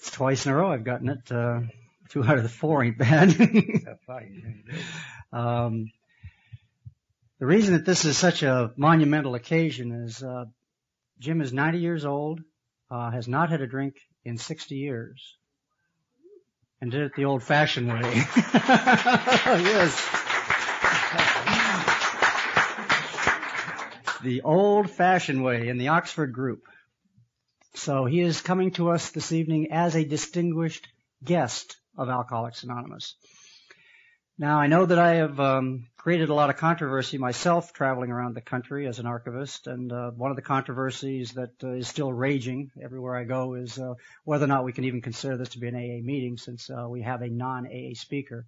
It's twice in a row I've gotten it. Uh, two out of the four ain't bad. um, the reason that this is such a monumental occasion is uh, Jim is 90 years old, uh, has not had a drink in 60 years, and did it the old-fashioned way. yes. the old-fashioned way in the Oxford group. So he is coming to us this evening as a distinguished guest of Alcoholics Anonymous. Now I know that I have um, created a lot of controversy myself traveling around the country as an archivist, and uh, one of the controversies that uh, is still raging everywhere I go is uh, whether or not we can even consider this to be an AA meeting since uh, we have a non-AA speaker.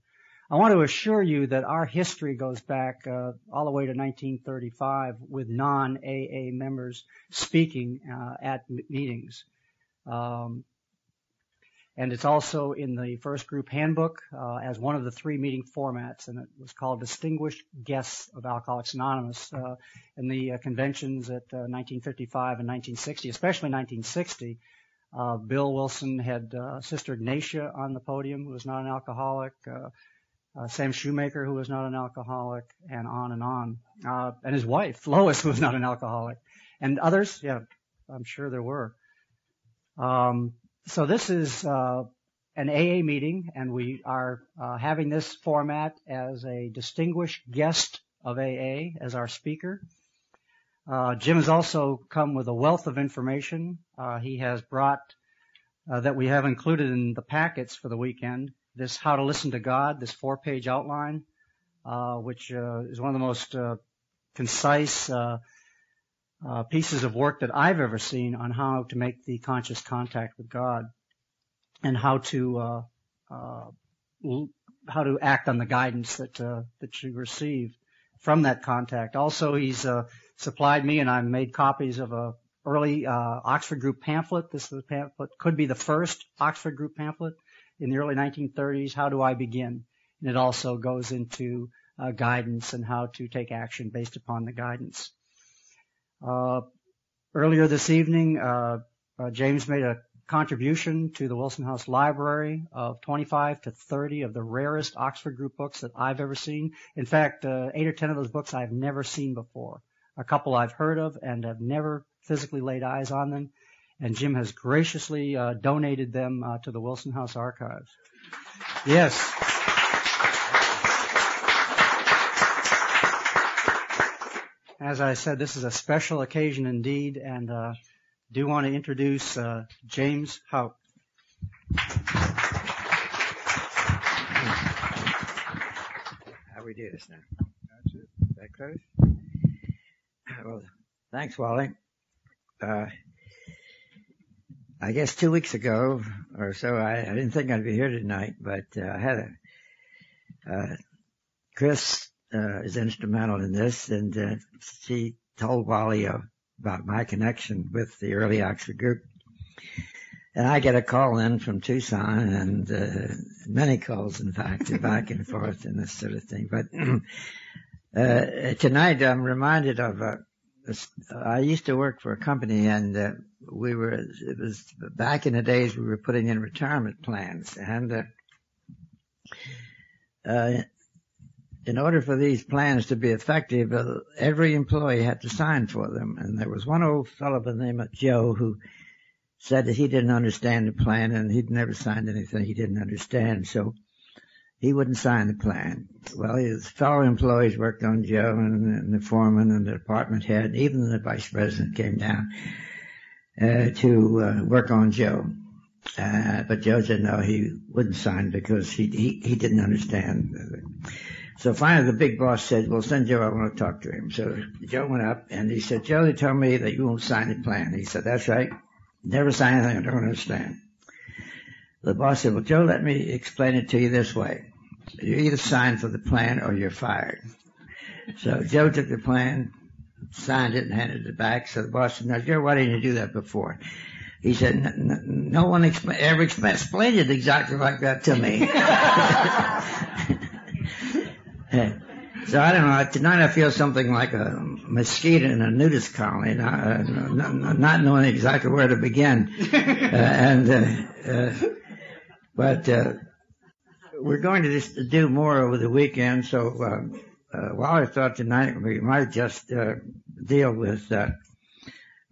I want to assure you that our history goes back uh, all the way to 1935 with non-AA members speaking uh, at meetings. Um, and it's also in the first group handbook uh, as one of the three meeting formats, and it was called Distinguished Guests of Alcoholics Anonymous. Uh, in the uh, conventions at 1955 uh, and 1960, especially 1960, uh, Bill Wilson had Sister Ignatia on the podium, who was not an alcoholic uh, Sam Shoemaker, who was not an alcoholic, and on and on. Uh, and his wife, Lois, who was not an alcoholic. And others, yeah, I'm sure there were. Um, so this is uh, an AA meeting, and we are uh, having this format as a distinguished guest of AA as our speaker. Uh, Jim has also come with a wealth of information. Uh, he has brought that we have included in the packets for the weekend this How to Listen to God, this four-page outline, uh, which uh, is one of the most uh, concise uh, uh, pieces of work that I've ever seen on how to make the conscious contact with God and how to uh, how to act on the guidance that that you receive from that contact. Also, he's supplied me, and I made copies of a early Oxford Group pamphlet. This is the pamphlet could be the first Oxford Group pamphlet in the early 1930s, how do I begin? And it also goes into uh, guidance and how to take action based upon the guidance. Uh, earlier this evening, uh, uh James made a contribution to the Wilson House Library of 25 to 30 of the rarest Oxford Group books that I've ever seen. In fact, uh, eight or ten of those books I've never seen before. A couple I've heard of and have never physically laid eyes on them and Jim has graciously uh, donated them uh, to the Wilson House Archives. Yes. As I said, this is a special occasion indeed, and uh, do want to introduce uh, James Houck. How we do this now? That close? Well, thanks, Wally. I guess two weeks ago or so, I, I didn't think I'd be here tonight, but uh, I had a, uh, Chris uh, is instrumental in this, and uh, she told Wally uh, about my connection with the early Oxford group. And I get a call in from Tucson and uh, many calls, in fact, back and forth and this sort of thing. But uh, tonight I'm reminded of uh, I used to work for a company and uh, we were, it was back in the days we were putting in retirement plans and, uh, uh, in order for these plans to be effective, uh, every employee had to sign for them. And there was one old fellow by the name of Joe who said that he didn't understand the plan and he'd never signed anything he didn't understand. So he wouldn't sign the plan. Well, his fellow employees worked on Joe and, and the foreman and the department head, even the vice president came down uh, to uh, work on Joe. Uh, but Joe said no, he wouldn't sign because he, he, he didn't understand. So finally the big boss said, well, send Joe, I want to talk to him. So Joe went up and he said, Joe, they told me that you won't sign the plan. He said, that's right. Never sign anything I don't understand. the boss said, well, Joe, let me explain it to you this way. You either sign for the plan or you're fired. So Joe took the plan, signed it and handed it back. So the boss said, now Joe, why didn't you do that before? He said, no one exp- ever explained it exactly like that to me. so I don't know. Tonight I feel something like a mosquito in a nudist colony, not, uh, not, knowing exactly where to begin. Uh, and, uh, uh but, uh, we're going to just do more over the weekend. So, uh, uh, while I thought tonight we might just, deal with,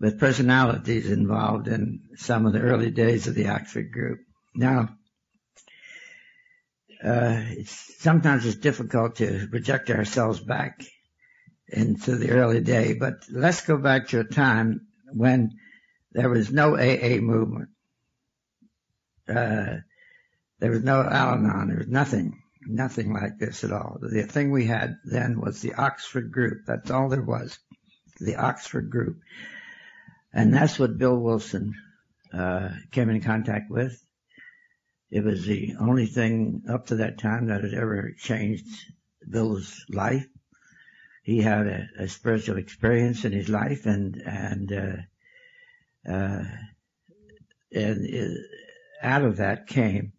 with personalities involved in some of the early days of the Oxford group. Now, uh, it's, sometimes it's difficult to project ourselves back into the early day, but let's go back to a time when there was no AA movement. Uh, there was no Al-Anon. There was nothing, nothing like this at all. The thing we had then was the Oxford group. That's all there was. The Oxford group. And that's what Bill Wilson uh, came in contact with. It was the only thing up to that time that had ever changed Bill's life. He had a, a spiritual experience in his life, and and uh, uh, and it, out of that came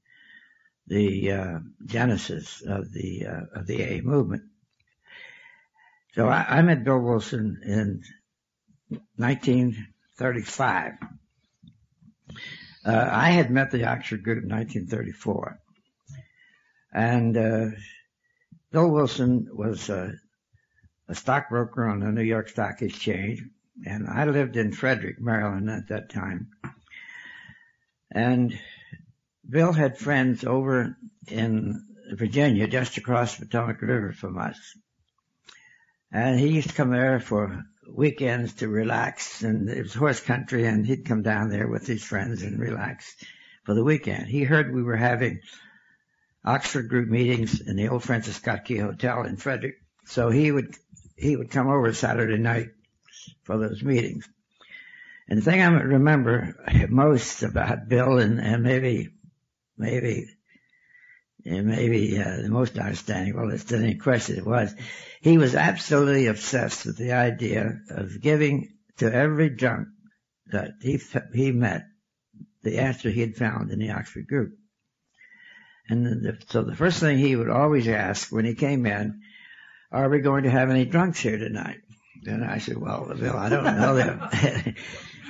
the uh, genesis of the uh, of the AA movement. So I, I met Bill Wilson in 1935. Uh, I had met the Oxford Group in 1934. And uh, Bill Wilson was a stockbroker on the New York Stock Exchange, and I lived in Frederick, Maryland at that time. And Bill had friends over in Virginia, just across the Potomac River from us. And he used to come there for weekends to relax and it was horse country and he'd come down there with his friends and relax for the weekend. He heard we were having Oxford group meetings in the old Francis Scott Key Hotel in Frederick. So he would, he would come over Saturday night for those meetings. And the thing I remember most about Bill and, and maybe, maybe and maybe uh, the most outstanding, well, it's any question it was, he was absolutely obsessed with the idea of giving to every drunk that he he met the answer he had found in the Oxford group. And the, so the first thing he would always ask when he came in, are we going to have any drunks here tonight? And I said, well, Bill, I don't know. Them.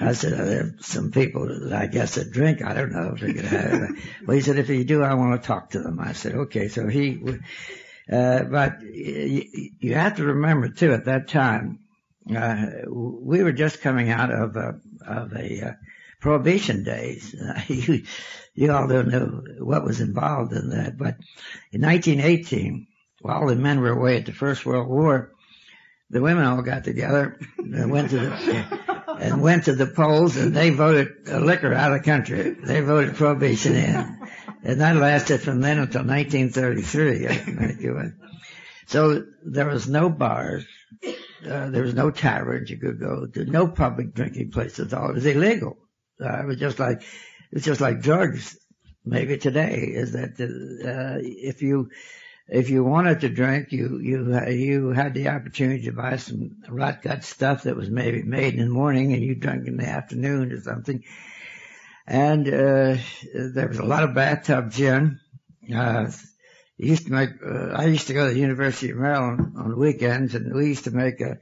I said, there some people that I guess that drink. I don't know if they could have it. Well, he said, if you do, I want to talk to them. I said, okay. So he, uh, but you, you have to remember too, at that time, uh, we were just coming out of a, of a, uh, prohibition days. you, you all don't know what was involved in that, but in 1918, while the men were away at the First World War, the women all got together and went to the, and went to the polls and they voted liquor out of the country. They voted prohibition in. And that lasted from then until 1933. so there was no bars. Uh, there was no taverns you could go to, no public drinking places at all. It was illegal. Uh, it was just like, it's just like drugs maybe today is that, uh, if you, if you wanted to drink, you you you had the opportunity to buy some rot gut stuff that was maybe made in the morning, and you drank in the afternoon or something. And uh, there was a lot of bathtub gin. Uh, used to make. Uh, I used to go to the University of Maryland on the weekends, and we used to make a.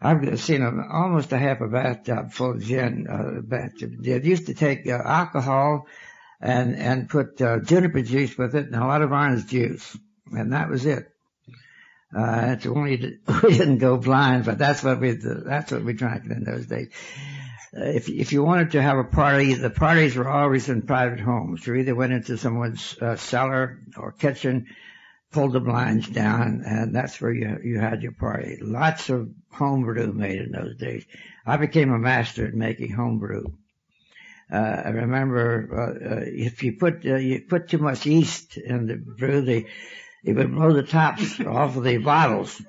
I've seen a, almost a half a bathtub full of gin. Uh, bathtub. They used to take uh, alcohol and and put uh, juniper juice with it and a lot of orange juice and that was it. Uh, it's only we didn't go blind, but that's what we that's what we drank in those days. Uh, if if you wanted to have a party, the parties were always in private homes. You either went into someone's uh, cellar or kitchen, pulled the blinds down, and that's where you you had your party. Lots of homebrew made in those days. I became a master at making homebrew. Uh, I remember uh, uh if you put uh, you put too much yeast in the brew, the he would blow the tops off of the bottles.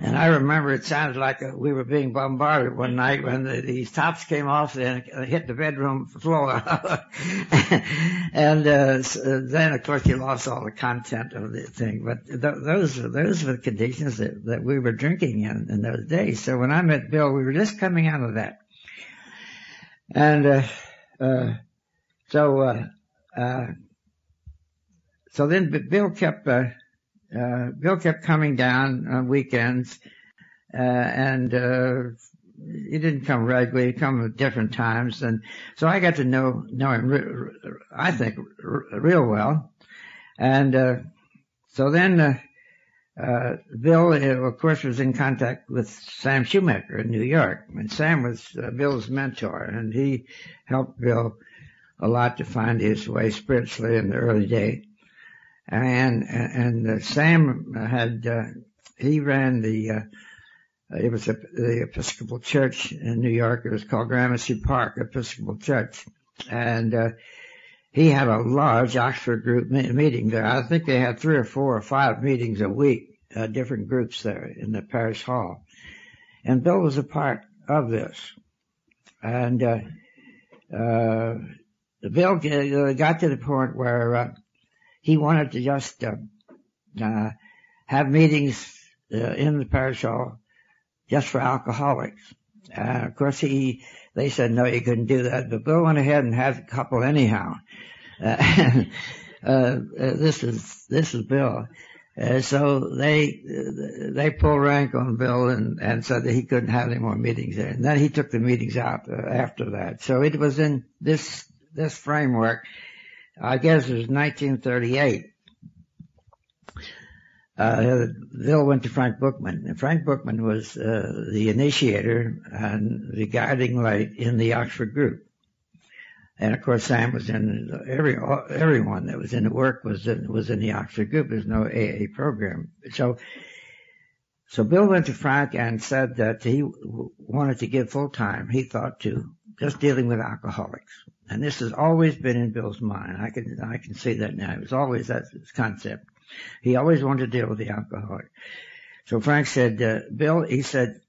And I remember it sounded like we were being bombarded one night when the, these tops came off and hit the bedroom floor. and uh, then, of course, you lost all the content of the thing. But th- those those were the conditions that, that we were drinking in in those days. So when I met Bill, we were just coming out of that. And uh, uh, so uh, uh, so then Bill kept uh, Bill kept coming down on weekends, uh, and uh, he didn't come regularly. He'd come at different times, and so I got to know know him. Re- I think r- real well, and uh, so then. Uh, uh, Bill, uh, of course, was in contact with Sam Shoemaker in New York, and Sam was uh, Bill's mentor, and he helped Bill a lot to find his way spiritually in the early days and and Sam had uh, he ran the uh, it was a, the Episcopal Church in New York. It was called Gramercy Park Episcopal Church, and uh, he had a large Oxford group meeting there. I think they had three or four or five meetings a week, uh, different groups there in the parish hall, and Bill was a part of this, and uh, uh, Bill got to the point where he wanted to just uh, uh, have meetings uh, in the parish hall just for alcoholics. Of course, he they said no, you couldn't do that, but Bill went ahead and had a couple anyhow. Uh, uh, this is this is Bill. Uh, so they they pulled rank on Bill and, and said that he couldn't have any more meetings there. And then he took the meetings out uh, after that. So it was in this this framework I guess it was 1938. Uh, Bill went to Frank Buchman, and Frank Buchman was uh, the initiator and the guiding light in the Oxford group. And of course, Sam was in every everyone that was in the work was in was in the Oxford group. There's no AA program, so so Bill went to Frank and said that he wanted to give full time. He thought to just dealing with alcoholics. And this has always been in Bill's mind. I can, I can see that now. It was always that concept. He always wanted to deal with the alcoholic. So Frank said, uh, Bill, he said,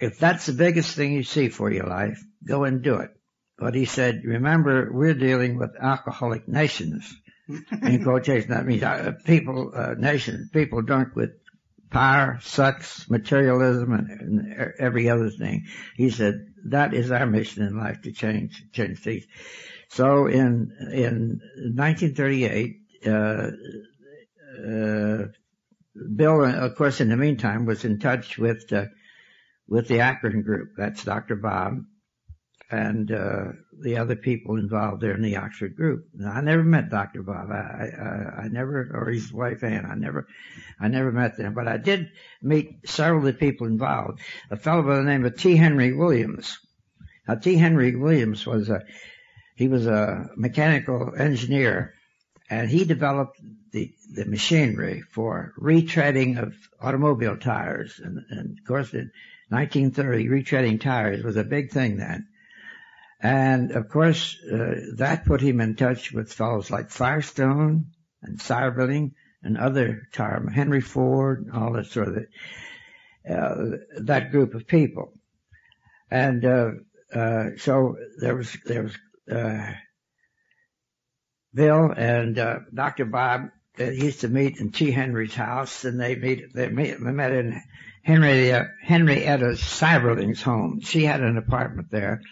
if that's the biggest thing you see for your life, go and do it. But he said, remember, we're dealing with alcoholic nations. in quotation, that means uh, people, uh, nations, people drunk with power, sex, materialism, and, every other thing. He said that is our mission in life to change change things. So in in 1938, uh, uh, Bill, of course, in the meantime, was in touch with uh, with the Akron group. That's Dr. Bob, and uh, the other people involved there in the Oxford group. Now, I never met Dr. Bob. I, I, I never, or his wife Ann. I never, I never met them. But I did meet several of the people involved. A fellow by the name of T. Henry Williams. Now, T. Henry Williams was a, he was a mechanical engineer, and he developed the the machinery for retreading of automobile tires. And, and of course, in 1930, retreading tires was a big thing then. And of course, uh, that put him in touch with fellows like Firestone and Seiberling and other tar, Henry Ford, and all that sort of, uh, that group of people. And, uh, uh so there was, there was, uh, Bill and, uh, Dr. Bob used to meet in T. Henry's house and they meet, they, meet, they met in Henry, Henrietta Seiberling's home. She had an apartment there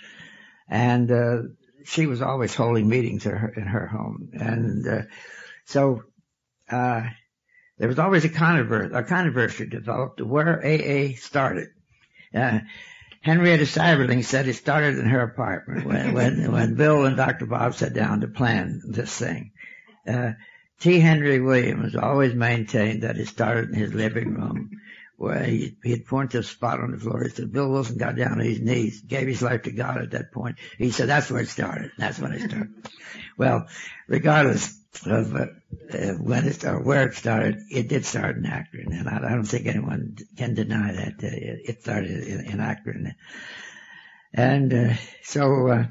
and uh, she was always holding meetings in her, in her home, and uh, so uh, there was always a controversy, a controversy developed where AA started. Uh, Henrietta Seiberling said it started in her apartment when, when, when Bill and Dr. Bob sat down to plan this thing. Uh, T. Henry Williams always maintained that it started in his living room where he, he had pointed to a spot on the floor. He said, Bill Wilson got down on his knees, gave his life to God at that point. He said, that's where it started. That's when it started. well, regardless of uh, uh, when it started, where it started, it did start in Akron. And I, I don't think anyone can deny that. Uh, it started in, in Akron. And uh, so uh,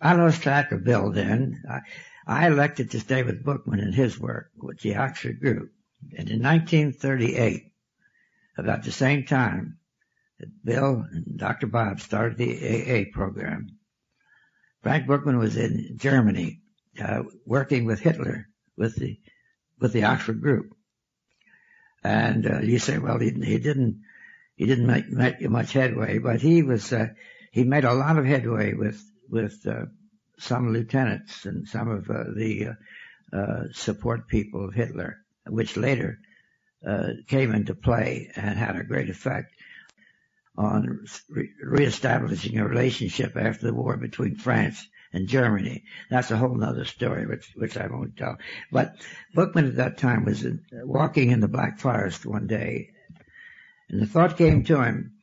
I lost track of Bill then. I, I elected to stay with Buchman in his work with the Oxford group. And in 1938, about the same time that Bill and Dr. Bob started the AA program, Frank Buchman was in Germany uh, working with Hitler with the with the Oxford group. And uh, you say, well, he, he didn't he didn't make, make much headway, but he was uh, he made a lot of headway with with uh, some lieutenants and some of uh, the uh, uh, support people of Hitler, which later Uh, came into play and had a great effect on re- reestablishing a relationship after the war between France and Germany. That's a whole other story, which which I won't tell. But Buchman at that time was in, walking in the Black Forest one day, and the thought came to him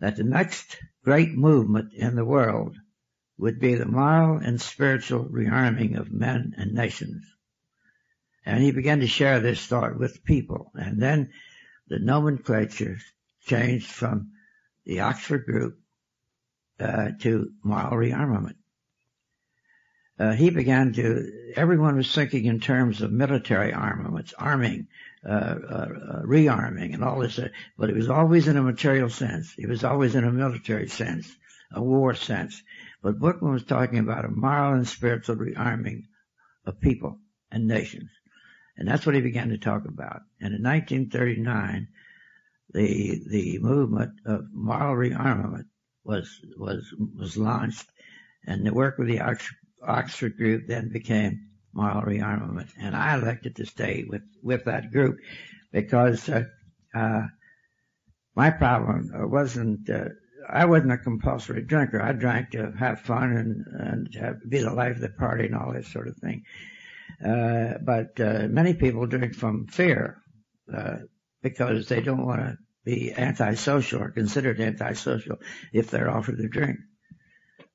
that the next great movement in the world would be the moral and spiritual rearming of men and nations. And he began to share this thought with people. And then the nomenclature changed from the Oxford group uh, to moral rearmament. Uh, he began to, everyone was thinking in terms of military armaments, arming, uh, uh, uh rearming and all this, uh, but it was always in a material sense. It was always in a military sense, a war sense. But Buchman was talking about a moral and spiritual rearming of people and nations. And that's what he began to talk about. And in 1939, the, the movement of moral rearmament was, was, was launched and the work of the Oxford, group then became moral rearmament. And I elected to stay with, with that group because, uh, uh, my problem wasn't, uh, I wasn't a compulsory drinker. I drank to have fun and, and have, be the life of the party and all this sort of thing. Uh, but uh, many people drink from fear uh, because they don't want to be antisocial or considered antisocial if they're offered a drink.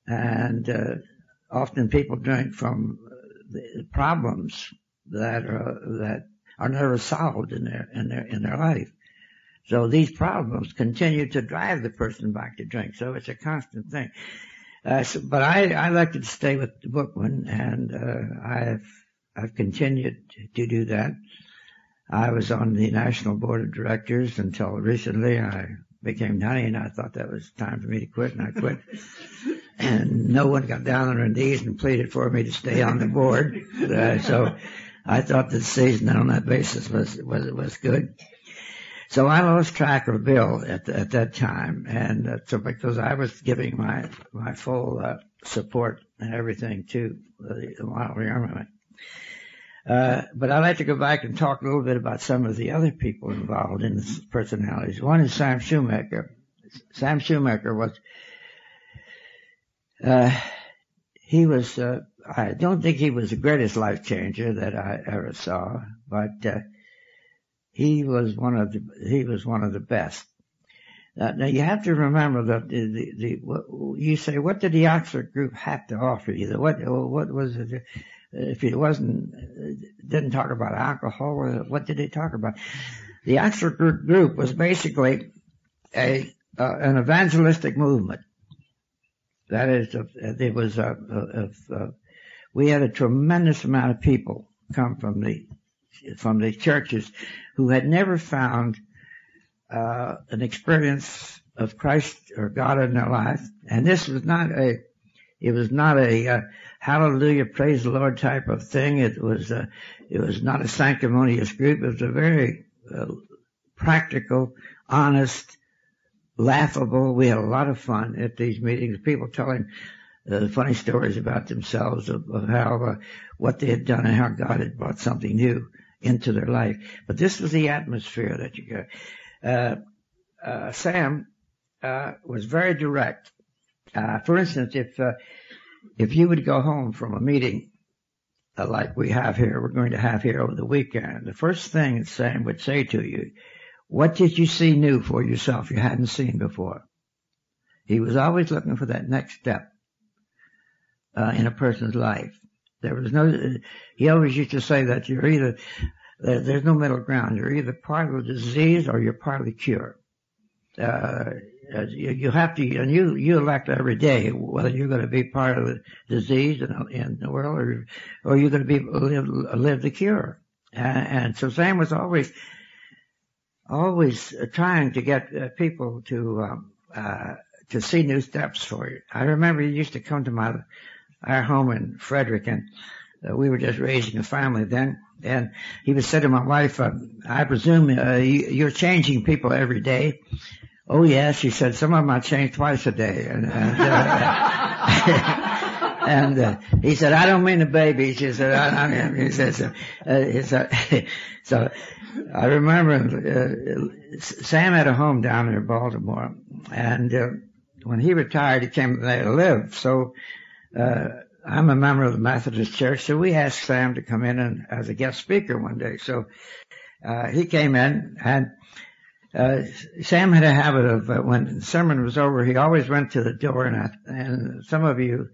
And uh, often people drink from the problems that are that are never solved in their in their in their life. So these problems continue to drive the person back to drink. So it's a constant thing. Uh, so, but I, I elected to stay with the Buchman, and uh, I've I've continued to do that. I was on the national board of directors until recently. I became 90, and I thought that was time for me to quit, and I quit. and no one got down on their knees and pleaded for me to stay on the board. Uh, so I thought the decision on that basis was was was good. So I lost track of Bill at, at that time, and uh, so because I was giving my my full uh, support and everything to the, the moral rearmament. Uh, but I'd like to go back and talk a little bit about some of the other people involved in the personalities. One is Sam Shoemaker. Sam Shoemaker was, uh, he was, uh, I don't think he was the greatest life changer that I ever saw, but, uh, he was one of the he was one of the best. Uh, now you have to remember that the, the, the what, you say what did the Oxford group have to offer you? What what was it? If it wasn't didn't talk about alcohol, what did they talk about? The Oxford group was basically a uh, an evangelistic movement. That is, uh, it was a, we had a tremendous amount of people come from the from the churches who had never found uh, an experience of Christ or God in their life, and this was not a it was not a uh, hallelujah praise the Lord type of thing. It was a, it was not a sanctimonious group. It was a very uh, practical, honest, laughable. We had a lot of fun at these meetings. People telling uh, funny stories about themselves of, of how uh, what they had done and how God had brought something new into their life. But this was the atmosphere that you got. Uh, uh, Sam uh, was very direct. Uh, for instance, if uh, if you would go home from a meeting uh, like we have here, we're going to have here over the weekend, the first thing Sam would say to you, "What did you see new for yourself you hadn't seen before?" He was always looking for that next step in a person's life. There was no, he always used to say that you're either, there's no middle ground. You're either part of the disease or you're part of the cure. Uh, you, have to, and you, you elect every day whether you're going to be part of the disease in, in the world or, or you're going to be, live, live the cure. And, and so Sam was always, always trying to get uh, people to, um, uh, to see new steps for you. I remember he used to come to my, our home in Frederick and uh, we were just raising a family then. And he would say to my wife, uh, I presume uh, you, are changing people every day. Oh yes, she said, some of them I change twice a day. And, and, uh, and uh, he said, I don't mean the babies. He said, I, I mean, he says, uh, he said, so I remember uh, Sam had a home down in Baltimore, and uh, when he retired, he came there to live. So uh, I'm a member of the Methodist Church, so we asked Sam to come in and, as a guest speaker one day. So uh, he came in, and uh, Sam had a habit of uh, when sermon was over, he always went to the door, and, I, and some of you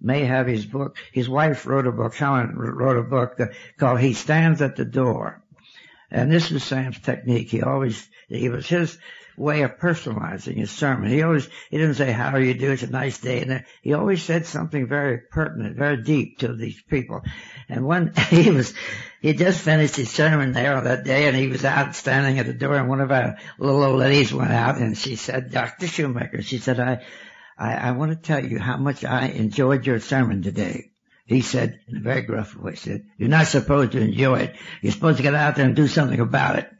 may have his book. His wife wrote a book. Helen wrote a book that, called "He Stands at the Door," and this is Sam's technique. He always it was his way of personalizing his sermon. He always he didn't say "How are you doing? It's a nice day," and he always said something very pertinent, very deep to these people. And when he was he just finished his sermon there on that day and he was out standing at the door and one of our little old ladies went out and she said, Dr. Shoemaker, she said, I, I, I want to tell you how much I enjoyed your sermon today. He said, in a very gruff voice, said, you're not supposed to enjoy it. You're supposed to get out there and do something about it.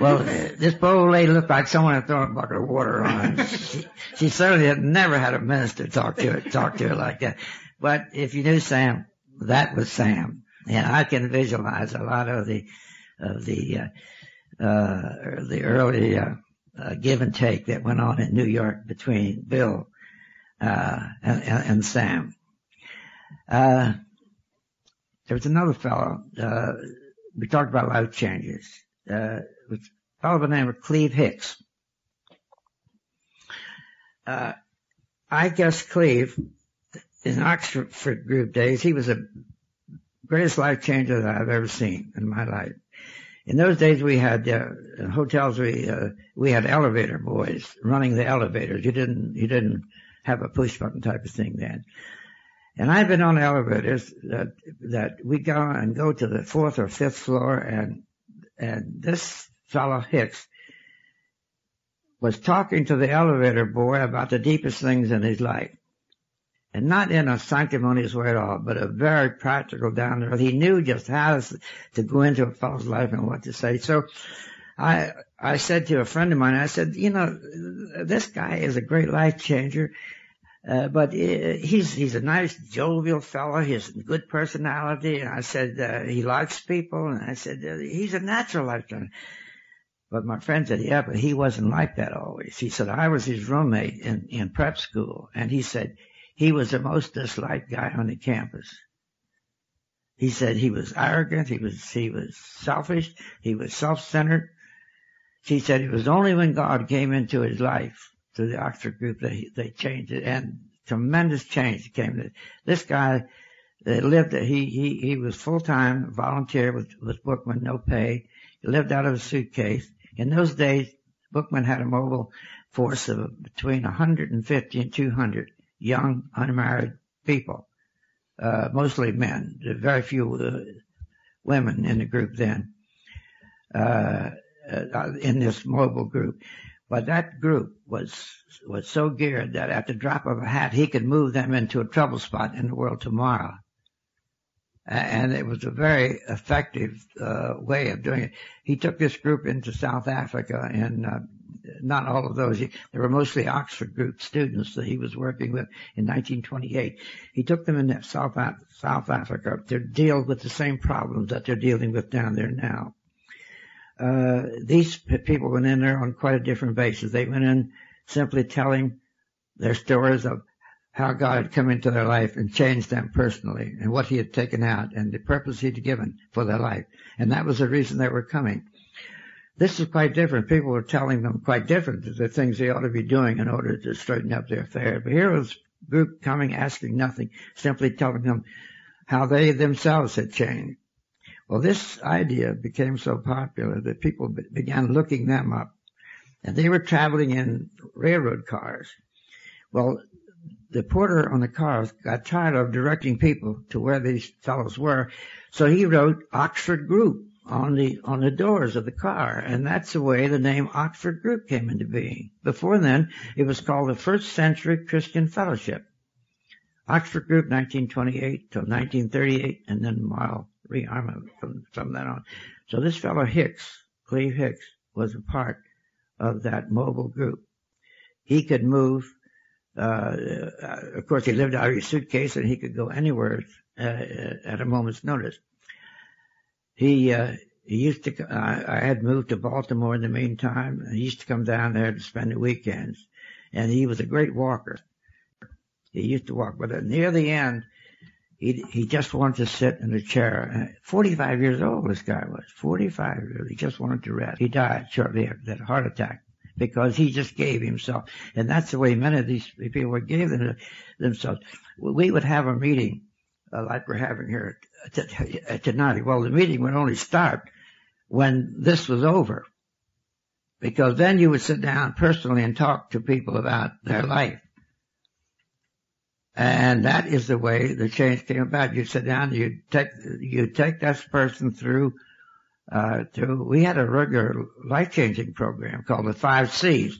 Well, this poor lady looked like someone had thrown a bucket of water on her. She, she certainly had never had a minister talk to her, talk to her like that. But if you knew Sam, that was Sam. And I can visualize a lot of the, of the, uh, uh, the early, uh, uh, give and take that went on in New York between Bill, uh, and, and, Sam. Uh, there was another fellow, uh, we talked about life changes, uh, with a fellow by the name of Cleve Hicks. Uh, I guess Cleve, in Oxford group days, he was the greatest life changer that I've ever seen in my life. In those days, we had uh, in hotels. We uh, we had elevator boys running the elevators. You didn't you didn't have a push button type of thing then. And I've been on elevators that that we go and go to the fourth or fifth floor, and and this fellow Hicks was talking to the elevator boy about the deepest things in his life and not in a sanctimonious way at all, but a very practical down there. He knew just how to go into a fellow's life and what to say. So I, I said to a friend of mine, I said, you know, this guy is a great life changer. Uh, but he's he's a nice jovial fellow. He has a good personality. And I said uh, he likes people. And I said uh, he's a natural life changer. But my friend said, yeah, but he wasn't like that always. He said I was his roommate in in prep school, and he said he was the most disliked guy on the campus. He said he was arrogant, he was, he was selfish, he was self-centered. He said it was only when God came into his life through the Oxford group he, they changed it and tremendous change came. This guy that lived, he, he, he was full-time volunteer with, with Buchman, no pay. He lived out of a suitcase. In those days, Buchman had a mobile force of between 150 and 200 young, unmarried people, uh, mostly men. Very few uh, women in the group then, uh, uh, in this mobile group. But that group was was so geared that at the drop of a hat, he could move them into a trouble spot in the world tomorrow. And it was a very effective uh, way of doing it. He took this group into South Africa and uh, not all of those. They were mostly Oxford group students that he was working with in 1928. He took them into South, South Africa to deal with the same problems that they're dealing with down there now. Uh, these people went in there on quite a different basis. They went in simply telling their stories of how God had come into their life and changed them personally and what he had taken out and the purpose he'd given for their life. And that was the reason they were coming. This is quite different. People were telling them quite different the things they ought to be doing in order to straighten up their affairs. But here was a group coming asking nothing, simply telling them how they themselves had changed. Well, this idea became so popular that people began looking them up. And they were traveling in railroad cars. Well, the porter on the cars got tired of directing people to where these fellows were, so he wrote Oxford Group on the on the doors of the car, and that's the way the name Oxford Group came into being. Before then, it was called the First Century Christian Fellowship. Oxford Group, 1928 till 1938, and then Moral rearmament from from then on. So this fellow Hicks, Cleve Hicks, was a part of that mobile group. He could move. Uh, of course, he lived out of his suitcase, and he could go anywhere uh, at a moment's notice. He uh, he used to. I, I had moved to Baltimore in the meantime. He used to come down there to spend the weekends, and he was a great walker. He used to walk, but near the end, he he just wanted to sit in a chair. 45 years old, this guy was. 45 years. He just wanted to rest. He died shortly after that heart attack because he just gave himself. And that's the way many of these people gave them, themselves. We would have a meeting uh, like we're having here tonight. Well, the meeting would only start when this was over. Because then you would sit down personally and talk to people about their life. And that is the way the change came about. You sit down, you take, you take this person through, uh, we had a regular life-changing program called the five C's.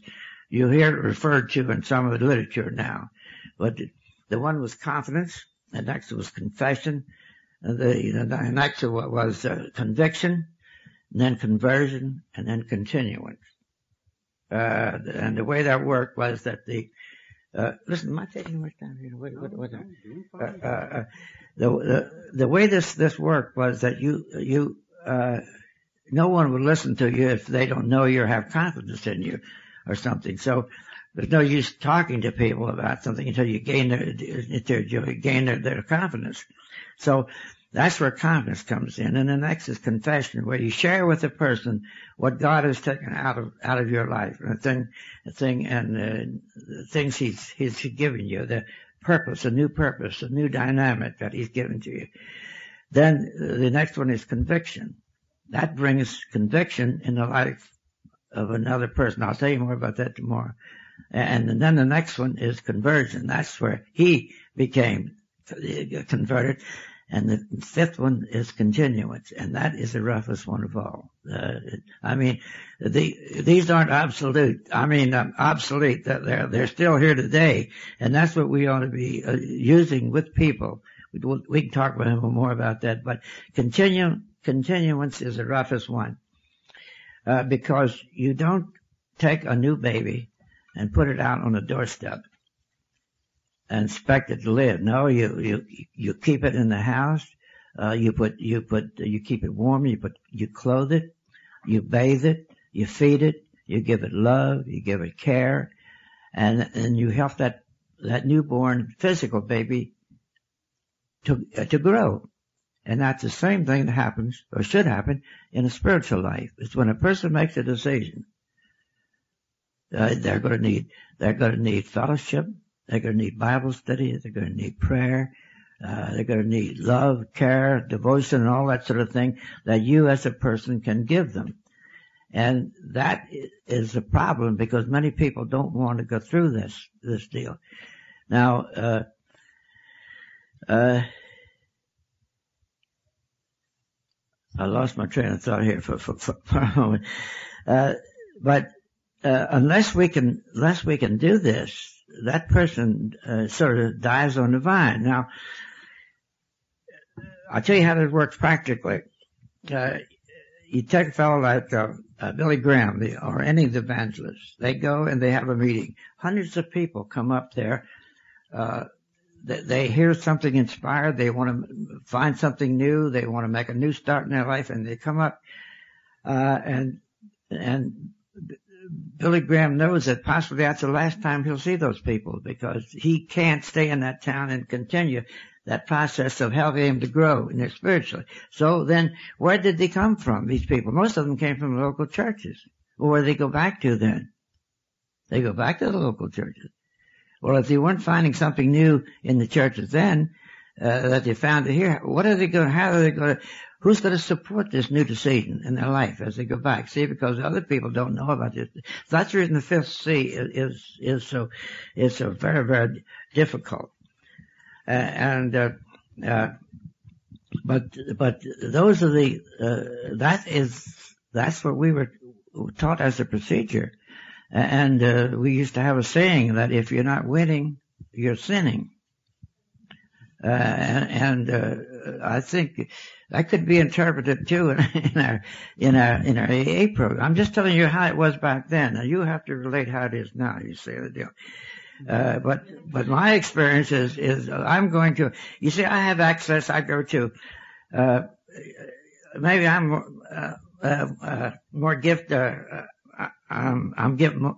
You hear it referred to in some of the literature now. But the one was confidence, the next was confession, and the, the next was uh, conviction, and then conversion, and then continuance. Uh, and the way that worked was that the, uh, listen, am I taking much time here? What, what, what, uh, uh, uh, the, the, the way this, this worked was that you, you, uh, no one would listen to you if they don't know you or have confidence in you or something. So there's no use talking to people about something until you gain their, until you gain their, their confidence. So that's where confidence comes in. And the next is confession, where you share with the person what God has taken out of out of your life, the thing, the thing, and uh, the things He's He's given you, the purpose, a new purpose, a new dynamic that He's given to you. Then the next one is conviction. That brings conviction in the life of another person. I'll tell you more about that tomorrow. And then the next one is conversion. That's where he became converted. And the fifth one is continuance, and that is the roughest one of all. Uh, I mean, the, these aren't absolute. I mean, um, obsolete. They're they're still here today, and that's what we ought to be uh, using with people. We, we can talk him more about that, but continue continuance is the roughest one uh, because you don't take a new baby and put it out on the doorstep and expect it to live. No, you you you keep it in the house. Uh, you put you put you keep it warm. You put you clothe it. You bathe it. You feed it. You give it love. You give it care, and and you help that that newborn physical baby to uh, to grow. And that's the same thing that happens or should happen in a spiritual life. It's when a person makes a decision uh, they're going to need they're going to need fellowship. They're going to need Bible study. They're going to need prayer. Uh, they're going to need love, care, devotion, and all that sort of thing that you as a person can give them. And that is a problem because many people don't want to go through this this deal. Now, uh, uh, I lost my train of thought here for for, for, for a moment. Uh, but uh, unless we can unless we can do this, that person uh, sort of dies on the vine. Now, I'll tell you how this works practically. Uh, you take a fellow like uh, uh, Billy Graham the, or any of the evangelists. They go and they have a meeting. Hundreds of people come up there. Uh, they, they hear something inspired. They want to find something new. They want to make a new start in their life, and they come up and and Billy Graham knows that possibly that's the last time he'll see those people because he can't stay in that town and continue that process of helping him to grow in their spiritually. So then where did they come from, these people? Most of them came from local churches. Well, where do they go back to then? They go back to the local churches. Well, if they weren't finding something new in the churches then, uh, that they found here, what are they going, how are they going to Who's going to support this new decision in their life as they go back? See, because other people don't know about this. That's the reason the fifth C is is so is so very very difficult. Uh, and uh, uh, but but those are the uh, that is that's what we were taught as a procedure, and uh, we used to have a saying that if you're not winning, you're sinning. Uh, and, and uh, I think that could be interpreted too in, in our in our in our AA program. I'm just telling you how it was back then. Now you have to relate how it is now. You see the deal. Uh, but but my experience is is I'm going to. You see, I have access. I go to. Uh, maybe I'm uh, uh, uh more gift. Uh, uh, I'm I'm given.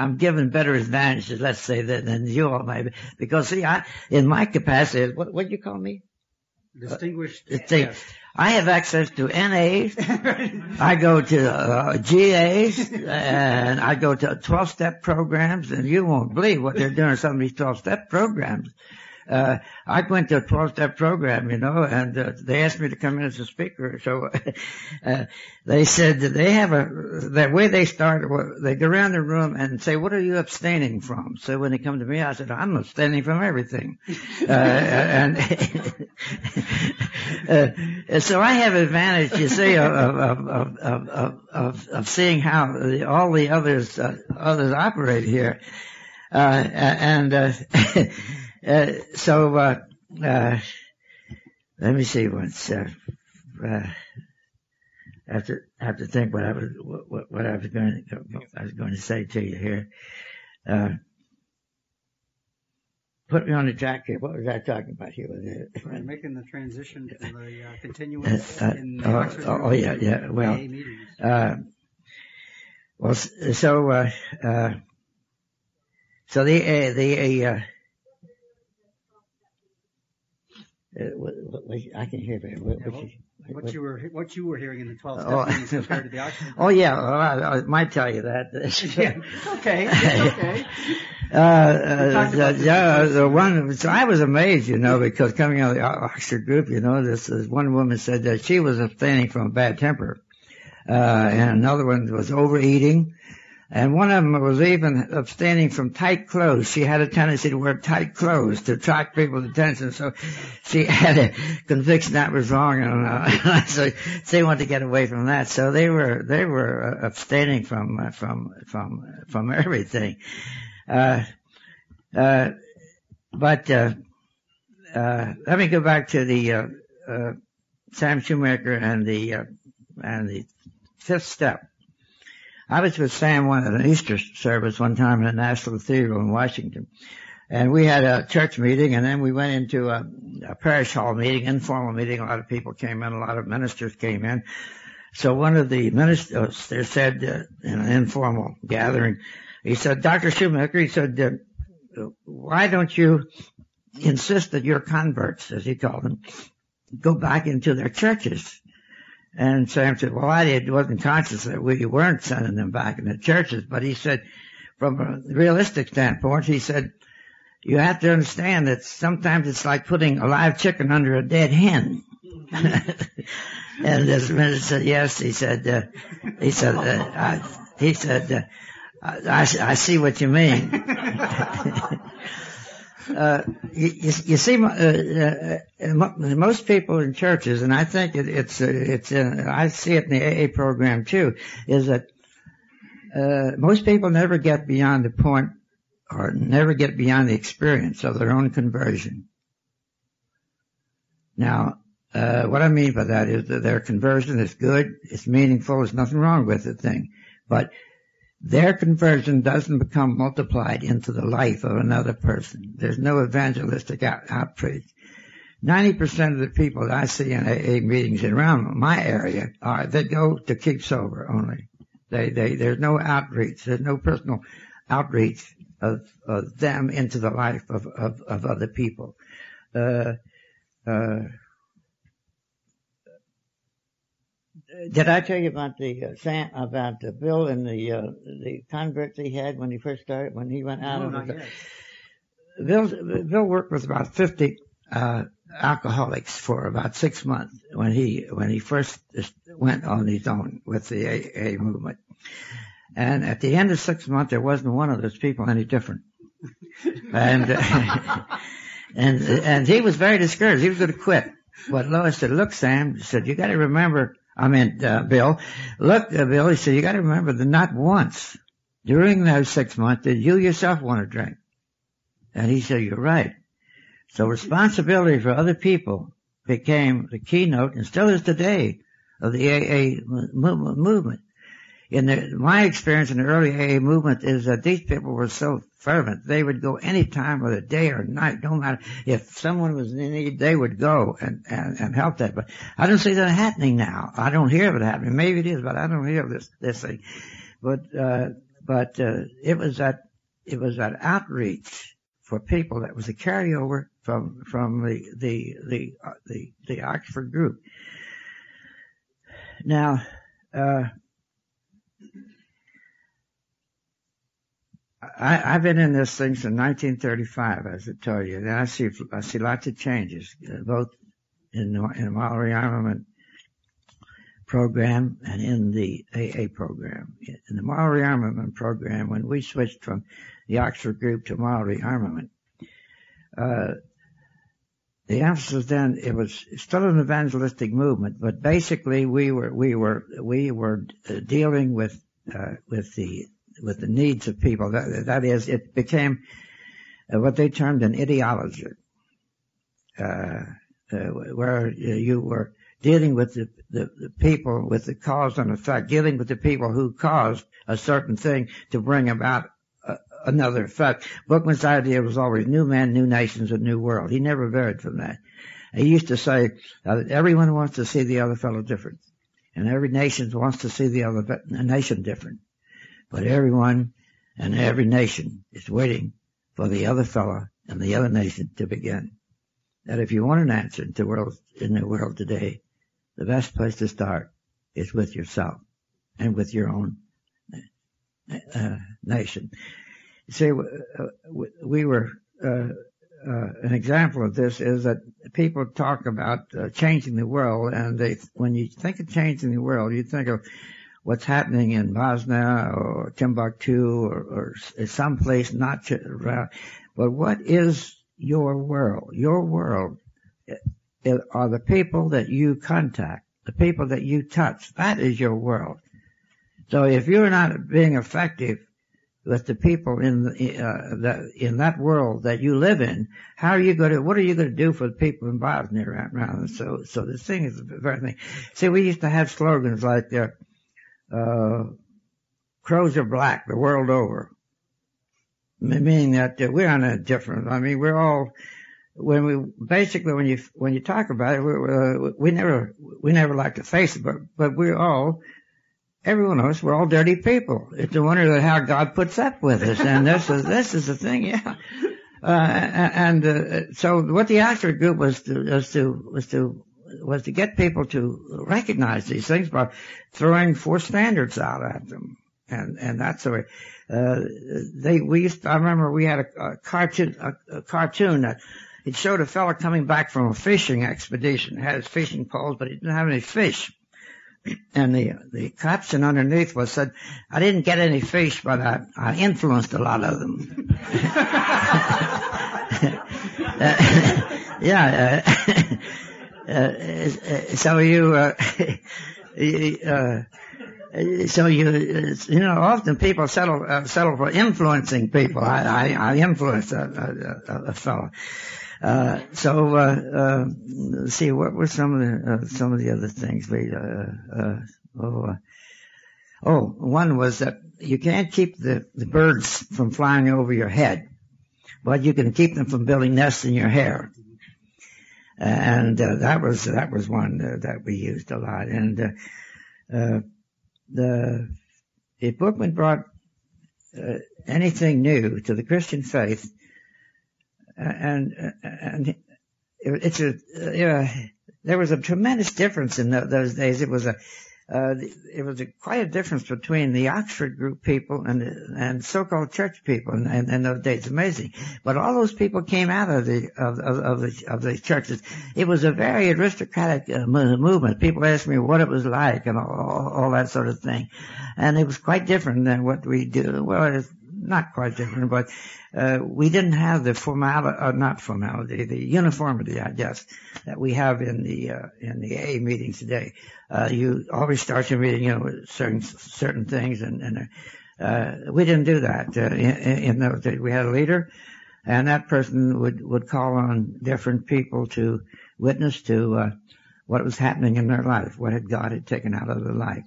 I'm given better advantages, let's say, than, than you all maybe. Because see, I, in my capacity, what, what do you call me? Distinguished. Uh. I have access to NAs. I go to uh, GAs, and I go to 12-step programs, and you won't believe what they're doing in some of these 12-step programs uh, I went to a 12 step program, you know, and uh, they asked me to come in as a speaker. So, uh, they said that they have a, the way they start, they go around the room and say, what are you abstaining from? So when they come to me, I said, I'm abstaining from everything. uh, and, uh, so I have advantage, you see, of, of, of, of, of, of seeing how the, all the others, uh, others operate here. And, uh, uh, so, uh, uh, let me see once, uh, uh, I have to, have to think what I was, what, what I was going to, I was going to say to you here. Uh, put me on the track here. What was I talking about here? Right, making the transition to the uh, continuance uh, in the oh, oh, oh, yeah, yeah. Well, uh, well, so, uh, uh, so the, uh, the, uh, Uh, what, what, I can hear. What, yeah, what, you were what you were hearing in the 12 step oh, meetings compared to the Oxford. Oh yeah, well, I, might tell you that. okay, okay. Uh, uh, yeah, the one, so I was amazed, you know, because coming out of the Oxford group, you know, this, one woman said that she was abstaining from a bad temper. Uh, and another one was overeating. And one of them was even abstaining from tight clothes. She had a tendency to wear tight clothes to attract people's attention. So she had a conviction that was wrong, and uh, so they wanted to get away from that. So they were they were uh, abstaining from uh, from from from everything. Uh, uh, but uh, uh, let me go back to the Sam Shoemaker and the and the fifth step. I was with Sam one at an Easter service one time in the National Cathedral in Washington. And we had a church meeting and then we went into a, a parish hall meeting, informal meeting. A lot of people came in, a lot of ministers came in. So one of the ministers there said uh, in an informal gathering, he said, Dr. Shoemaker, he said, uh, why don't you insist that your converts, as he called them, go back into their churches and Sam said, well, I wasn't conscious that we weren't sending them back in the churches, but he said, from a realistic standpoint, he said, you have to understand that sometimes it's like putting a live chicken under a dead hen. and this minister said, yes, he said, uh, he said, uh, I, he said, uh, I, I see what you mean. Uh, you, you, see, uh, uh, most people in churches, and I think it, it's, uh, it's, uh, I see it in the AA program too, is that most people never get beyond the point or never get beyond the experience of their own conversion. Now, what I mean by that is that their conversion is good, it's meaningful, there's nothing wrong with the thing. But their conversion doesn't become multiplied into the life of another person. There's no evangelistic out- outreach. 90% of the people that I see in AA meetings around my area are, they go to keep sober only. They, they, there's no outreach. There's no personal outreach of, of them into the life of, of, of other people. Uh, uh, did I tell you about the uh, Sam, about the Bill and the uh, the converts he had when he first started when he went out? No, not yet. Bill Bill worked with about fifty uh, alcoholics for about six months when he when he first went on his own with the AA movement. And at the end of six months, there wasn't one of those people any different. and and and he was very discouraged. He was going to quit. but Lois said, look, Sam, said, you got to remember, I mean, uh, Bill, look, uh, Bill, he said, you got to remember that not once during those six months did you yourself want to drink. And he said, you're right. So responsibility for other people became the keynote and still is today of the AA movement. In the, my experience in the early AA movement is that these people were so fervent. They would go any time of the day or night, no matter if someone was in need, they would go and, and, and help that. But I don't see that happening now. I don't hear of it happening. Maybe it is, but I don't hear of this, this thing. But, uh, but, uh, it was that, it was that outreach for people that was a carryover from, from the, the, the, uh, the, the Oxford group. Now, uh, I, have been in this thing since 1935, as I told you, and I see I see lots of changes, uh, both in the, in the rearmament program and in the AA program. In the moral rearmament program, when we switched from the Oxford group to moral rearmament, uh, the emphasis then it was still an evangelistic movement, but basically we were we were we were uh, dealing with uh, with the with the needs of people. That, that is, it became uh, what they termed an ideology, uh, uh, where you were dealing with the, the, the, people, with the cause and effect, dealing with the people who caused a certain thing to bring about a, another effect. Buchman's idea was always new men, new nations, a new world. He never varied from that. He used to say that everyone wants to see the other fellow different. And every nation wants to see the other nation different. But everyone and every nation is waiting for the other fellow and the other nation to begin. That if you want an answer in the world, in the world today, the best place to start is with yourself and with your own uh, nation. See, we were, uh, uh, an example of this is that people talk about uh, changing the world and they, when you think of changing the world, you think of what's happening in Bosnia or Timbuktu or, or someplace not around. But what is your world? Your world are the people that you contact, the people that you touch. That is your world. So if you're not being effective with the people in the, uh, the, in that world that you live in, how are you going to? What are you going to do for the people in Bosnia around? So, so the thing is the very thing. See, we used to have slogans like, uh, crows are black the world over. Meaning that uh, we're not different. I mean, we're all, when we, basically when you, when you talk about it, we, uh, we never, we never like to face it, but, but we're all, everyone of us, we're all dirty people. It's a wonder that how God puts up with us. And this is, this is the thing, yeah. Uh, and, uh, so what the Oxford group was to, was to, was to was to get people to recognize these things by throwing four standards out at them. And, and that's the way, uh, they, we used to, I remember we had a, a cartoon, a, a, cartoon that it showed a fellow coming back from a fishing expedition, had his fishing poles, but he didn't have any fish. And the, the caption underneath was said, I didn't get any fish, but I, I influenced a lot of them. uh, yeah, uh, uh, so you, uh, uh, so you, you know, often people settle uh, settle for influencing people. I, I, I a, a, a fellow. Uh, so, uh, uh, let's see, what were some of the, uh, some of the other things we, uh, uh, oh, oh, one was that you can't keep the, the birds from flying over your head, but you can keep them from building nests in your hair and uh, that was that was one uh, that we used a lot. And uh, uh the if Buchman brought uh, anything new to the Christian faith, and and it's a yeah, there was a tremendous difference in those days. It was a uh, it was quite a difference between the Oxford group people and and so-called church people in, in, in, those days. Amazing, but all those people came out of the of, of, of the of the churches. It was a very aristocratic uh, movement. People asked me what it was like and all, all, that sort of thing, and it was quite different than what we do. Well, not quite different, but uh, we didn't have the formality, uh, not formality, the uniformity, I guess, that we have in the uh, in the AA meetings today. Uh, you always start your meeting, you know, with certain certain things, and, and uh, we didn't do that. Uh, in, in those days, we had a leader, and that person would would call on different people to witness to what was happening in their life, what had God had taken out of their life.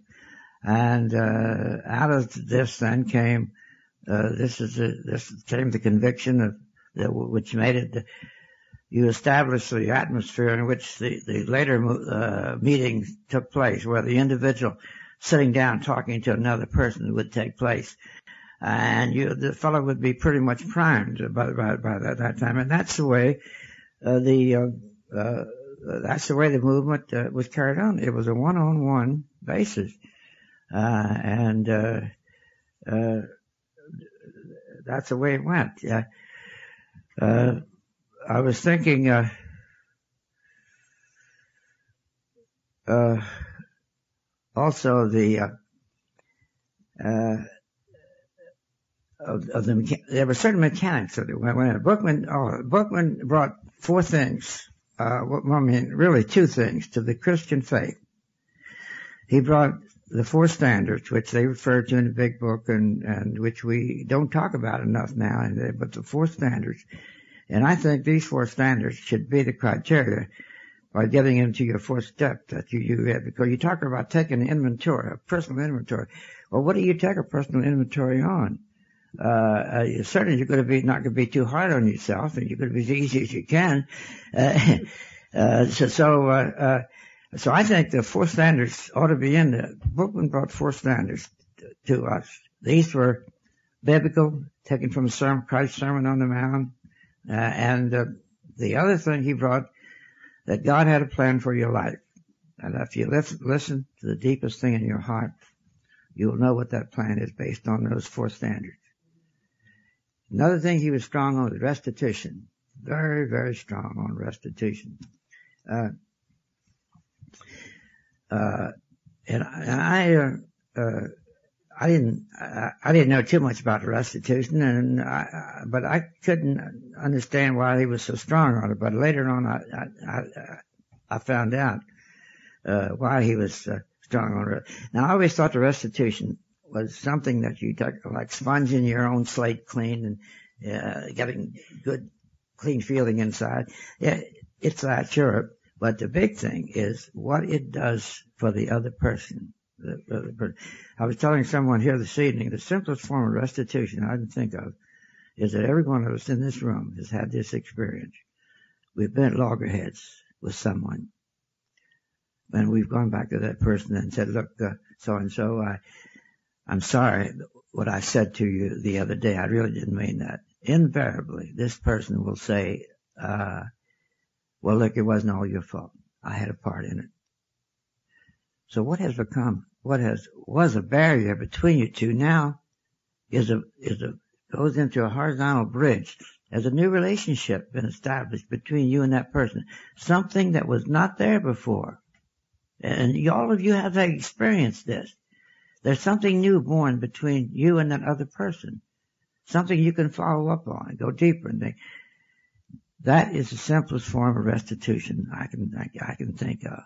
And out of this then came this is a, this came the conviction of which made it. You establish the atmosphere in which the the later uh, meeting took place, where the individual sitting down talking to another person would take place, and you the fellow would be pretty much primed by by, by that, that time, and that's the way uh, the uh, uh, that's the way the movement uh, was carried on. It was a one-on-one basis. Uh, and uh, uh, that's the way it went. Yeah. Uh, I was thinking. Uh, uh, also the uh, uh, of, of, the there were certain mechanics that went in. Buchman oh, Buchman brought four things. Uh, well, I mean, really two things to the Christian faith. He brought the four standards, which they refer to in the big book and, and which we don't talk about enough now, but the four standards. And I think these four standards should be the criteria by getting into your fourth step that you, you have, because you talk about taking inventory, a personal inventory. Well, what do you take a personal inventory on? Uh, uh, certainly you're going to be, not going to be too hard on yourself and you're going to be as easy as you can. Uh, uh so, so, uh, uh, so I think the four standards ought to be in there. Buchman brought four standards to us. These were biblical, taken from sermon, Christ's Sermon on the Mount. Uh, and uh, the other thing he brought, that God had a plan for your life. And if you listen to the deepest thing in your heart, you'll know what that plan is based on those four standards. Another thing he was strong on was restitution. Very, very strong on restitution. Uh, uh, and, and I, uh, I didn't, I, I, didn't know too much about restitution, and I, but I couldn't understand why he was so strong on it. But later on, I, I, I found out uh, why he was uh, strong on it. Now, I always thought the restitution was something that you took, like sponging your own slate clean and uh, getting good, clean feeling inside. Yeah, it's that, sure. But the big thing is what it does for the other person. I was telling someone here this evening, the simplest form of restitution I can think of is that every one of us in this room has had this experience. We've been loggerheads with someone. And we've gone back to that person and said, look, so and so, I, I'm sorry what I said to you the other day. I really didn't mean that. Invariably, this person will say, uh, well, look, it wasn't all your fault. I had a part in it. So what has become, what has, was a barrier between you two now is a, is a, goes into a horizontal bridge. There's a new relationship been established between you and that person. Something that was not there before. And all of you have experienced this. There's something new born between you and that other person. Something you can follow up on go deeper and think, that is the simplest form of restitution I can I, I can think of.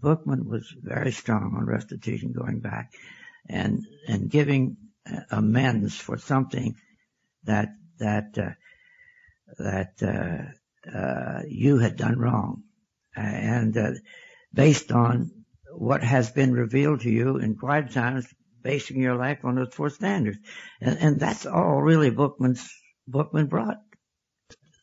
Buchman was very strong on restitution going back and and giving amends for something that that uh, that uh, uh, you had done wrong, and based on what has been revealed to you in quiet times, basing your life on those four standards, and, that's all really Buchman brought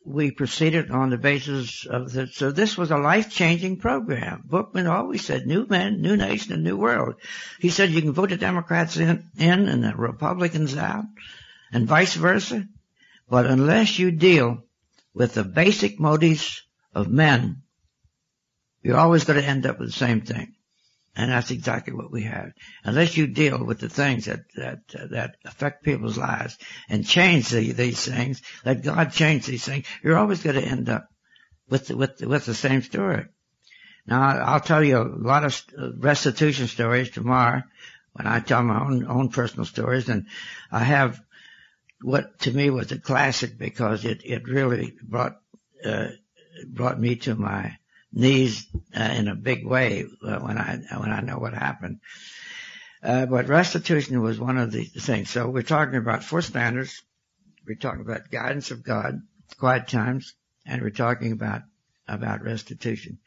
we proceeded on the basis of that. So this was a life-changing program. Buchman always said, new men, new nation, and new world. He said you can vote the Democrats in, in and the Republicans out, and vice versa. But unless you deal with the basic motives of men, you're always going to end up with the same thing. And that's exactly what we have. Unless you deal with the things that that uh, that affect people's lives and change the, these things, let God change these things, you're always going to end up with the, with the, with the same story. Now I'll tell you a lot of uh, restitution stories tomorrow when I tell my own own personal stories, and I have what to me was a classic because it, it really brought, uh, brought me to my knees uh, in a big way uh, when I, when I know what happened. Uh, but restitution was one of the things. So we're talking about four standards. We're talking about guidance of God, quiet times, and we're talking about about restitution.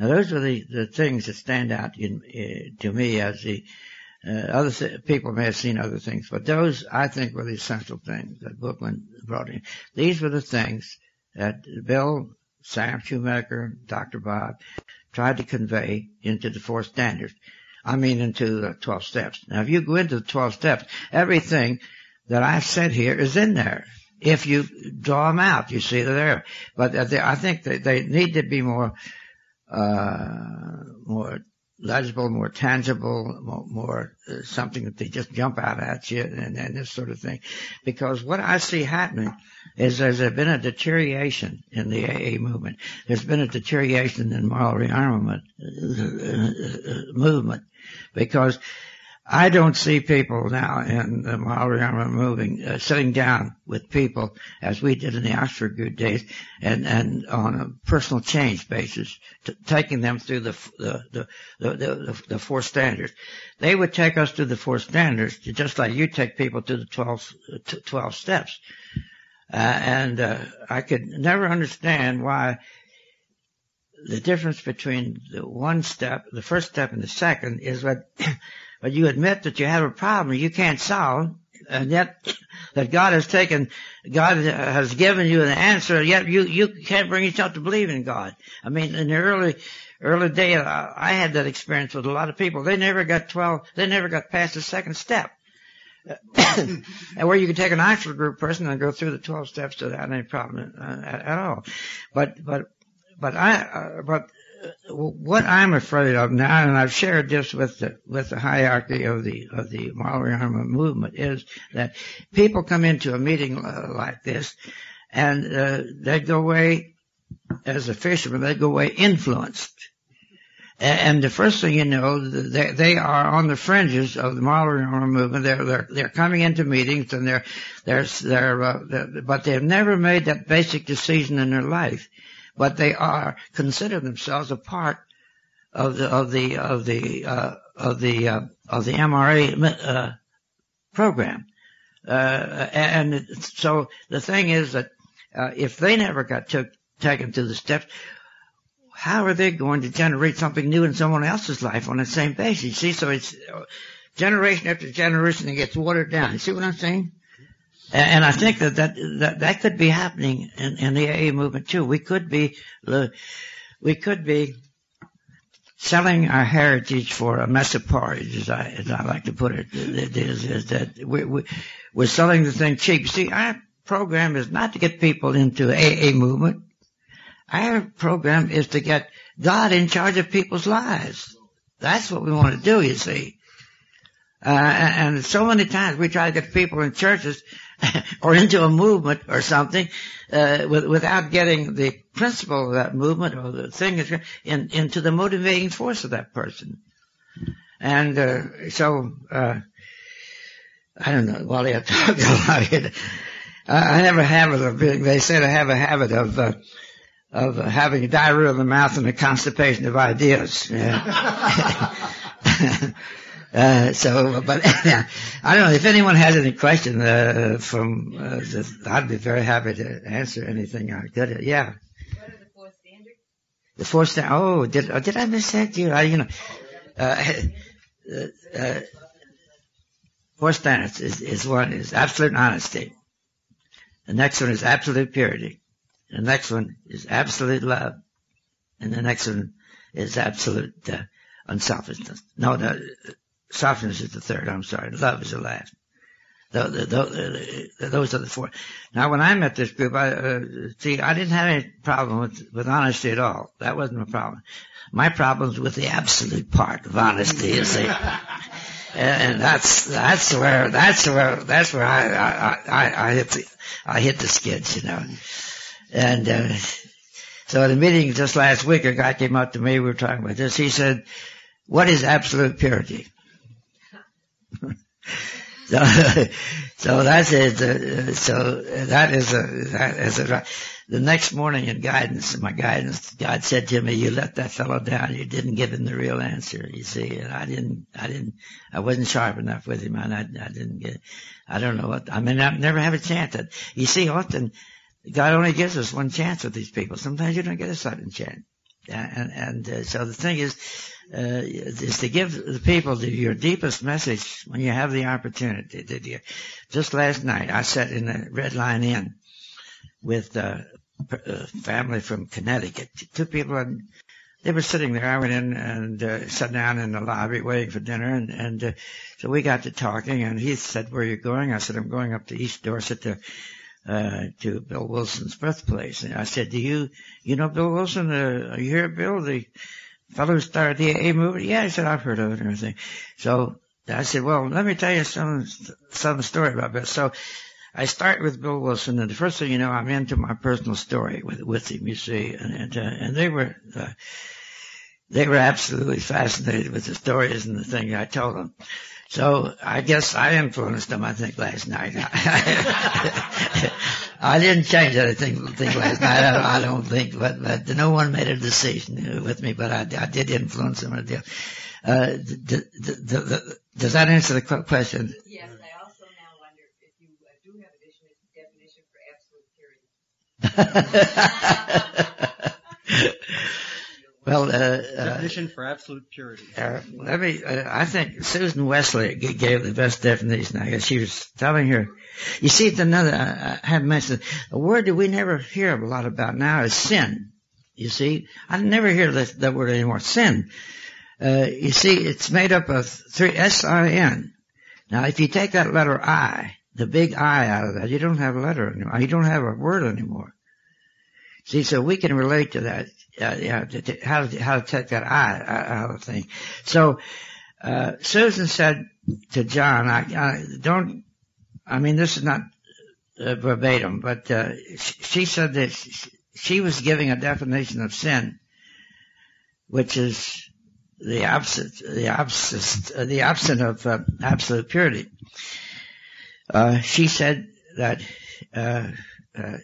Now those are the, the things that stand out in, uh, to me as the uh, other th- people may have seen other things, but those I think were the essential things that Buchman brought in. These were the things that Bill, Sam Shoemaker, Dr. Bob tried to convey into the four standards. I mean into the 12 steps. Now if you go into the 12 steps, everything that I've said here is in there. If you draw them out, you see they're there. But I think that they need to be more, uh, more legible, more tangible, more, uh, something that they just jump out at you and, and this sort of thing. Because what I see happening is there's been a deterioration in the AA movement. There's been a deterioration in moral rearmament uh, movement because I don't see people now in the Maori moving, uh, sitting down with people as we did in the Oxford Group days and, and on a personal change basis, t- taking them through the, the, the, the, the, the four standards. They would take us through the four standards just like you take people through the 12, 12 steps. Uh, and, uh, I could never understand why the difference between the one step, the first step and the second is what but you admit that you have a problem you can't solve, and yet that God has taken, God has given you an answer, yet you, you can't bring yourself to believe in God. I mean, in the early, early day, uh, I had that experience with a lot of people. They never got 12, they never got past the second step. and where you can take an Oxford group person and go through the 12 steps without any problem uh, at, at, all. But, but, but I, uh, but what I'm afraid of now, and I've shared this with the with the hierarchy of the of the moral rearmament movement, is that people come into a meeting like this, and uh, they go away as a fisherman. They go away influenced, and the first thing you know, they, they are on the fringes of the moral rearmament movement. They're they're they're coming into meetings, and they're they're they're, uh, they're but they've never made that basic decision in their life but they are consider themselves a part of the of the of the uh, of the uh, of the MRA uh, program. Uh, and so the thing is that uh, if they never got took, taken through the steps, how are they going to generate something new in someone else's life on the same basis? You see, so it's generation after generation it gets watered down. You see what I'm saying? And I think that that, that, that could be happening in, in the AA movement too. We could be, we could be selling our heritage for a mess of porridge, as I, as I like to put it. It is, is that we, we, we're selling the thing cheap. See, our program is not to get people into AA movement. Our program is to get God in charge of people's lives. That's what we want to do, you see. Uh, and so many times we try to get people in churches or into a movement or something uh, with, without getting the principle of that movement or the thing in, into the motivating force of that person. And uh, so uh, I don't know. Well, I talked a lot here. I have a habit of being. They said I have a habit of uh, of having a diarrhea in the mouth and a constipation of ideas. Yeah. Uh, so, but yeah, I don't know if anyone has any question uh, from. Uh, this, I'd be very happy to answer anything I could. Yeah. What are the four standards? The four standards. Oh, did oh, did I miss that? You, I, you know, uh, uh, uh, four standards is, is one is absolute honesty. The next one is absolute purity. The next one is absolute love, and the next one is absolute unselfishness. No, no Softness is the third. I'm sorry. Love is the last. those are the four. Now, when I met this group, I uh, see I didn't have any problem with with honesty at all. That wasn't a problem. My problem's with the absolute part of honesty. You see, and that's that's where that's where that's where I I, I, I hit the I hit the skids, you know. And uh, so at a meeting just last week, a guy came up to me. We were talking about this. He said, "What is absolute purity?" So, so that's it. Uh, so that is a, that is a, the next morning in guidance, my guidance, God said to me, you let that fellow down. You didn't give him the real answer, you see. And I didn't, I didn't, I wasn't sharp enough with him and I, I didn't get, I don't know what, I mean, I never have a chance at, you see, often God only gives us one chance with these people. Sometimes you don't get a second chance. And, and uh, so the thing is, uh, is to give the people the, your deepest message when you have the opportunity. Did you? Just last night, I sat in the Red Lion Inn with uh, a family from Connecticut. Two people, and they were sitting there. I went in and uh, sat down in the lobby waiting for dinner, and, and uh, so we got to talking. And he said, "Where are you going?" I said, "I'm going up to East Dorset to." uh, to Bill Wilson's birthplace. And I said, do you, you know Bill Wilson? Uh, are you here, Bill? The fellow who started the AA movement? Yeah, I said, I've heard of it and everything. So I said, well, let me tell you some, some story about Bill. So I start with Bill Wilson, and the first thing you know, I'm into my personal story with, with him, you see, and, and, uh, and they were, uh, they were absolutely fascinated with the stories and the things I told them. So I guess I influenced them, I think, last night. I didn't change anything think last night, I, I don't think, but, but no one made a decision with me, but I, I did influence them a deal. Uh, does that answer the question? Yes, I also now wonder if you uh, do have a definition for absolute purity. Well, uh, uh, Definition for absolute purity. uh, let me, uh, I think Susan Wesley gave the best definition. I guess she was telling her, you see, it's another, I, I have mentioned, a word that we never hear a lot about now is sin. You see, I never hear that, that word anymore, sin. Uh, you see, it's made up of three, S-I-N. Now, if you take that letter I, the big I out of that, you don't have a letter anymore. You don't have a word anymore. See, so we can relate to that. Uh, to, to, how to how to take that out of the thing. So uh, Susan said to John, I, I don't. I mean, this is not uh, verbatim, but uh, she, she said that she, she was giving a definition of sin, which is the opposite, the opposite, uh, the opposite of uh, absolute purity. She said that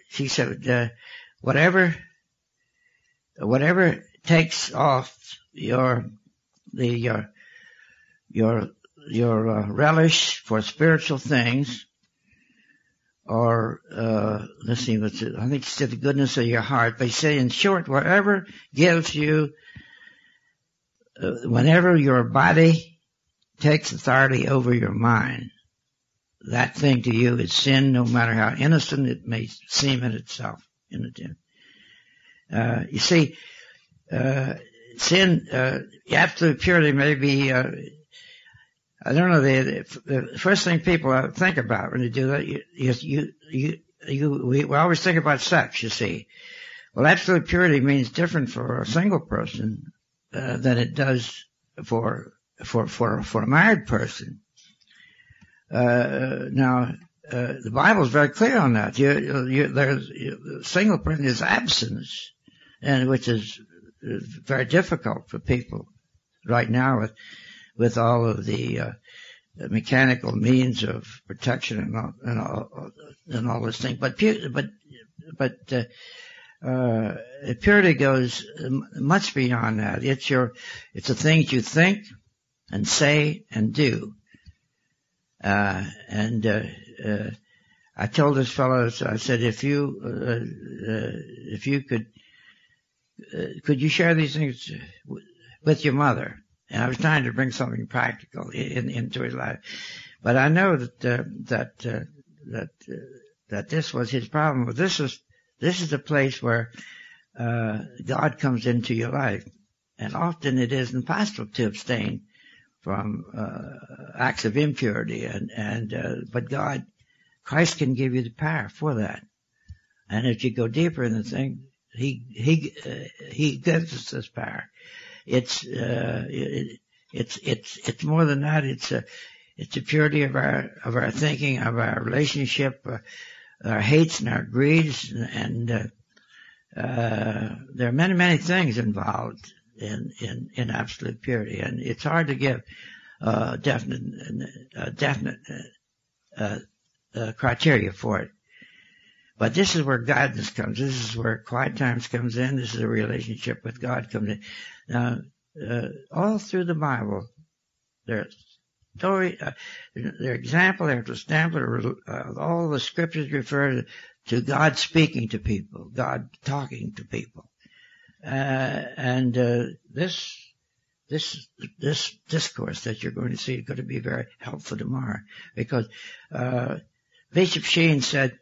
she said whatever whatever takes off your the your your your uh, relish for spiritual things or uh let's see what's it I think she said the goodness of your heart. But say in short wherever gives you uh, whenever your body takes authority over your mind that thing to you is sin no matter how innocent it may seem in itself uh, you see, uh, sin, uh, absolute purity may be, uh, I don't know, the, the first thing people think about when they do that, you, you, you, you, we, we always think about sex, you see. Well, absolute purity means different for a single person, uh, than it does for, for, for, for a married person. Uh, now, uh, the Bible is very clear on that. You, you, there's, you, single person is abstinence and which is very difficult for people right now with with all of the uh, mechanical means of protection and all and all, and all this thing. But but but uh, uh, purity goes much beyond that. It's your it's the things you think and say and do. Uh, and uh, uh, I told this fellow, I said, if you if you could uh, could you share these things with your mother? And I was trying to bring something practical in, into his life, but I know that uh, that uh, that uh, that this was his problem. But this is this is a place where uh, God comes into your life, and often it is impossible to abstain from uh, acts of impurity, and and but God, Christ can give you the power for that. And if you go deeper in the thing, he he uh, he gives us this power. It's uh, it, it's it's it's more than that. It's a it's the purity of our of our thinking, of our relationship, uh, our hates and our greeds, and uh, uh, there are many many things involved in in in absolute purity, and it's hard to give uh, definite uh, definite uh, uh, criteria for it. But this is where guidance comes. This is where quiet times comes in. This is a relationship with God comes in. Now, uh, all through the Bible, there's story, uh, their example after example, uh, all the scriptures refer to God speaking to people, God talking to people. Uh, and uh, this this this discourse that you're going to see is going to be very helpful tomorrow because uh, Bishop Sheen said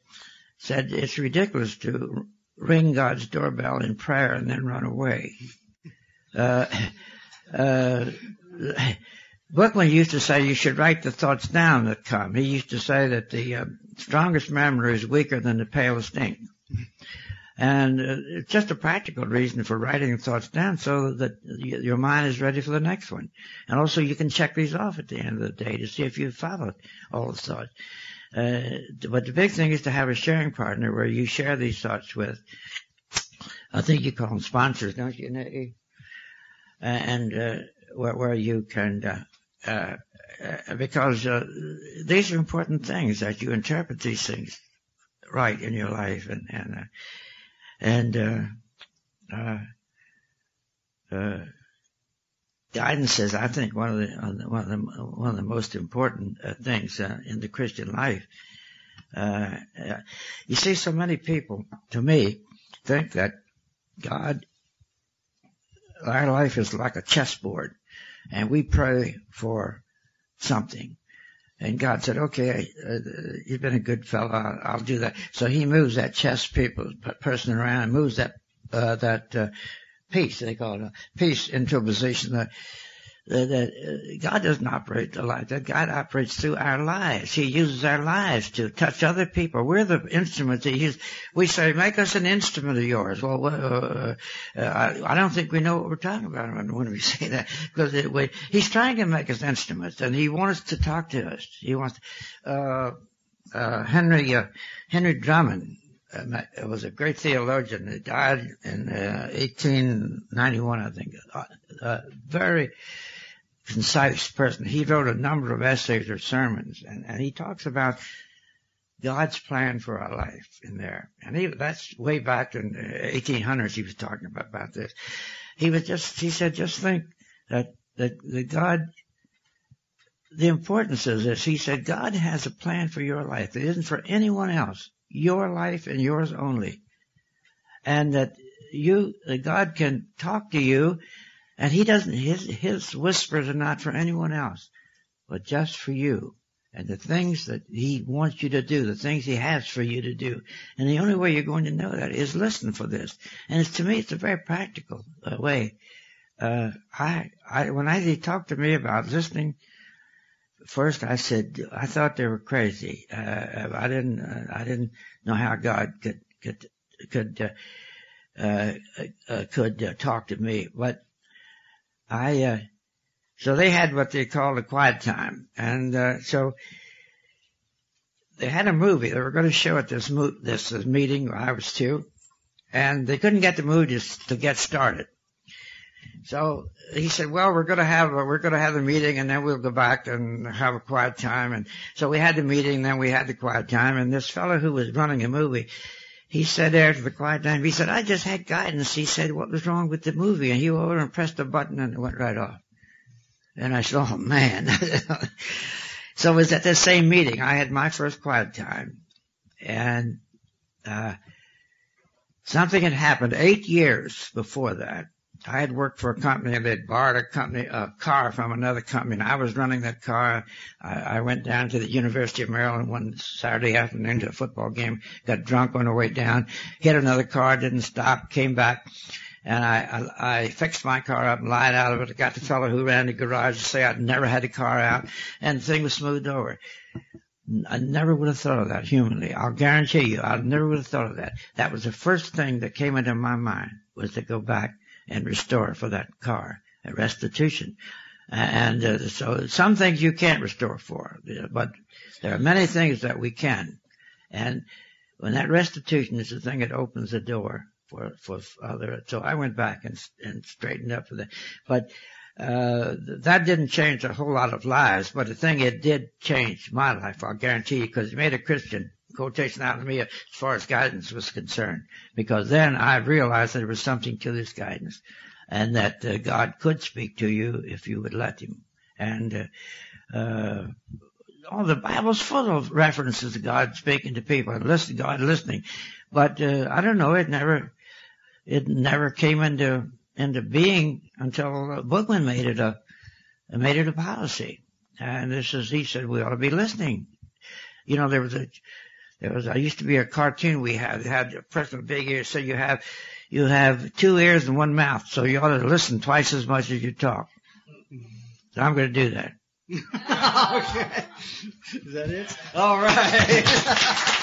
said it's ridiculous to ring God's doorbell in prayer and then run away. Uh, uh, used to say you should write the thoughts down that come. He used to say that the uh, strongest memory is weaker than the palest ink. And uh, it's just a practical reason for writing thoughts down so that your mind is ready for the next one. And also you can check these off at the end of the day to see if you've followed all the thoughts. Uh, but the big thing is to have a sharing partner where you share these thoughts with. I think you call them sponsors, don't you? And uh, where, where, you can, uh, uh, because uh, these are important things that you interpret these things right in your life, and and and guidance is, I think, one of the one of the one of the most important uh, things uh, in the Christian life. Uh, uh, you see, so many people, to me, think that God, our life is like a chessboard, and we pray for something. And God said, okay, uh, you've been a good fellow. I'll, I'll, do that. So he moves that chess people, person around, and moves that, uh, that, uh, peace, they call it, a piece into a position that, that uh, God doesn't operate the like that. God operates through our lives. He uses our lives to touch other people. We're the instruments He uses. We say, make us an instrument of yours. Well, uh, uh, I, I, don't think we know what we're talking about when we say that because it, we, He's trying to make us instruments and He wants to talk to us. He wants, uh, uh, Henry, Henry Drummond, uh, was a great theologian. He died in uh, 1891, I think. Uh, uh, very concise person. He wrote a number of essays or sermons, and, and he talks about God's plan for our life in there. And he, that's way back in the 1800s he was talking about, about this. He was just, he said, just think that, that, that God, the importance of this, he said, God has a plan for your life. It isn't for anyone else your life and yours only. And that you, that God can talk to you and he doesn't, his, his whispers are not for anyone else, but just for you. And the things that he wants you to do, the things he has for you to do. And the only way you're going to know that is listen for this. And it's, to me, it's a very practical uh, way. Uh, I, I, when I, talked to me about listening, first I said I thought they were crazy. Uh, I didn't uh, I didn't know how God could could could uh, uh, uh could uh, talk to me, but I uh, so they had what they called a quiet time, and uh, so they had a movie they were going to show at this mo- this, meeting I was to, and they couldn't get the movie to, to get started. So he said, well, we're going to have, a, we're going to have the meeting and then we'll go back and have a quiet time. And so we had the meeting, then we had the quiet time. And this fellow who was running a movie, he said after the quiet time, he said, I just had guidance. He said, what was wrong with the movie? And he went over and pressed a button and it went right off. And I said, oh man. so it was at the same meeting. I had my first quiet time and, uh, something had happened eight years before that I had worked for a company that borrowed a company, a car from another company, and I was running that car. I, I went down to the University of Maryland one Saturday afternoon to a football game, got drunk on the way down, hit another car, didn't stop, came back, and I, I, I fixed my car up and lied out of it. I got the fellow who ran the garage to say I'd never had a car out, and the thing was smoothed over. I never would have thought of that humanly. I'll guarantee you, I never would have thought of that. That was the first thing that came into my mind was to go back and restore for that car, a restitution. And uh, so some things you can't restore for, but there are many things that we can. And when that restitution is the thing that opens the door for, for other, so I went back and, and straightened up for that. But, uh, that didn't change a whole lot of lives, but the thing it did change my life, I'll guarantee you, because it made a Christian quotation out of me as far as guidance was concerned. Because then I realized there was something to this guidance, and that uh, God could speak to you if you would let Him. And uh, uh, all the Bible's full of references to God speaking to people and listen, God listening. But uh, I don't know, it never, it never came into into being until Buchman made it a made it a policy. And this is, he said, we ought to be listening. You know, there was a, there was, I used to be a cartoon we had, had a person with big ears said you have, you have two ears and one mouth, so you ought to listen twice as much as you talk. So I'm going to do that. okay. Is that it? All right.